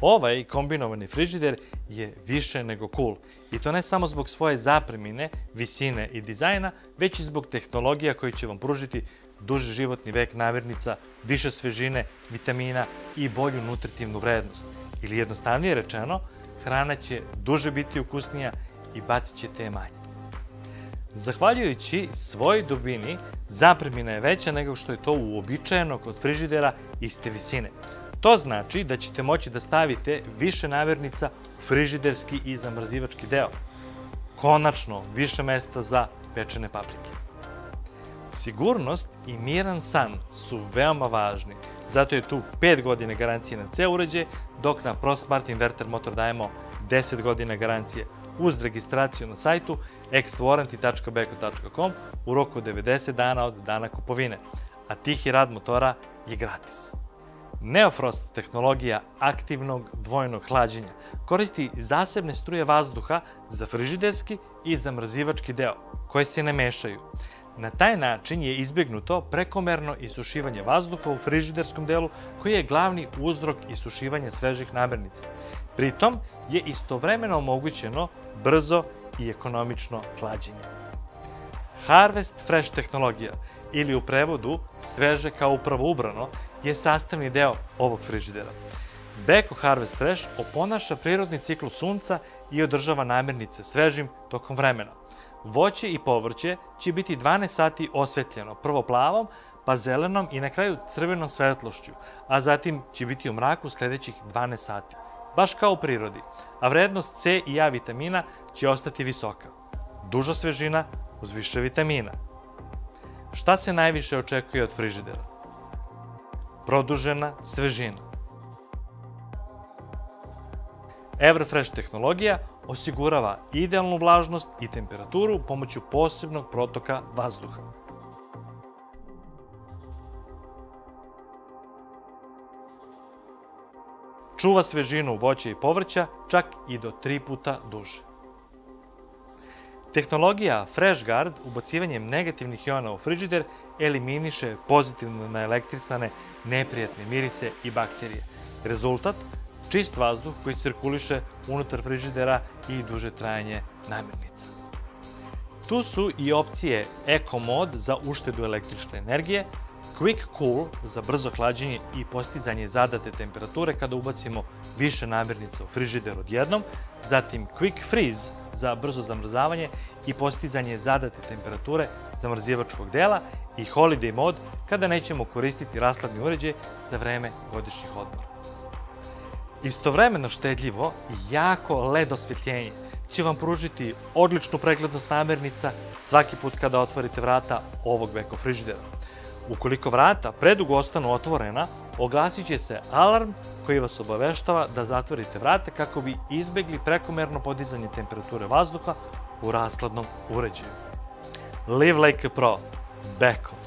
Ovaj kombinovani frižider je više nego cool. I to ne samo zbog svoje zapremine, visine i dizajna, već i zbog tehnologija koji će vam pružiti duži životni vek namirnica, više svežine, vitamina i bolju nutritivnu vrednost. Ili jednostavnije rečeno, hrana će duže biti ukusnija i bacit ćete je manje. Zahvaljujući svojoj dubini, zapremina je veća nego što je to uobičajeno kod frižidera iste visine. To znači da ćete moći da stavite više namirnica u frižiderski i zamrzivački deo. Konačno, više mesta za pečene paprike. Sigurnost i miran san su veoma važni, zato je tu 5 godine garancije na ceo uređaj, dok na ProSmart Inverter motor dajemo 10 godina garancije uz registraciju na sajtu extwarranty.beko.com u roku od 90 dana od dana kupovine, a tihi rad motora je gratis. Neofrost tehnologija aktivnog dvojnog hlađenja koristi zasebne struje vazduha za frižiderski i zamrzivački deo, koje se ne mešaju. Na taj način je izbjegnuto prekomerno isušivanje vazduha u frižiderskom delu koji je glavni uzrok isušivanja svežih namirnica. Pritom je istovremeno omogućeno brzo i ekonomično hlađenje. Harvest Fresh tehnologija ili u prevodu sveže kao upravo ubrano je sastavni deo ovog frižidera. Beko Harvest Fresh oponaša prirodni ciklus sunca i održava namirnice svežim tokom vremena. Voće i povrće će biti 12 sati osvetljeno, prvo plavom, pa zelenom i na kraju crvenom svetlošću, a zatim će biti u mraku sledećih 12 sati, baš kao u prirodi, a vrednost C i A vitamina će ostati visoka. Duža svežina uz više vitamina. Šta se najviše očekuje od frižidera? Produžena svežina. Everfresh tehnologija osigurava idealnu vlažnost i temperaturu pomoću posebnog protoka vazduha. Čuva svežinu voća i povrća čak i do tri puta duže. Tehnologija FreshGuard ubacivanjem negativnih iona u frižider eliminiše pozitivno naelektrisane neprijatne mirise i bakterije. Rezultat – čist vazduh koji cirkuliše unutar frižidera i duže trajanje namirnica. Tu su i opcije Eco Mod za uštedu električne energije, Quick Cool za brzo hlađenje i postizanje zadate temperature kada ubacimo više namirnica u frižider odjednom, zatim Quick Freeze za brzo zamrzavanje i postizanje zadate temperature zamrzivačkog dela i Holiday Mod kada nećemo koristiti rasladni uređaj za vreme godišnjih odmora. Istovremeno štedljivo i jako led osvetljenje će vam pružiti odličnu preglednost namirnica svaki put kada otvorite vrata ovog veko frižidera. Ukoliko vrata predugo ostanu otvorena, oglasit će se alarm koji vas obaveštava da zatvorite vrata kako bi izbegli prekomerno podizanje temperature vazduha u raskladnom uređaju. Live like a pro. Beko.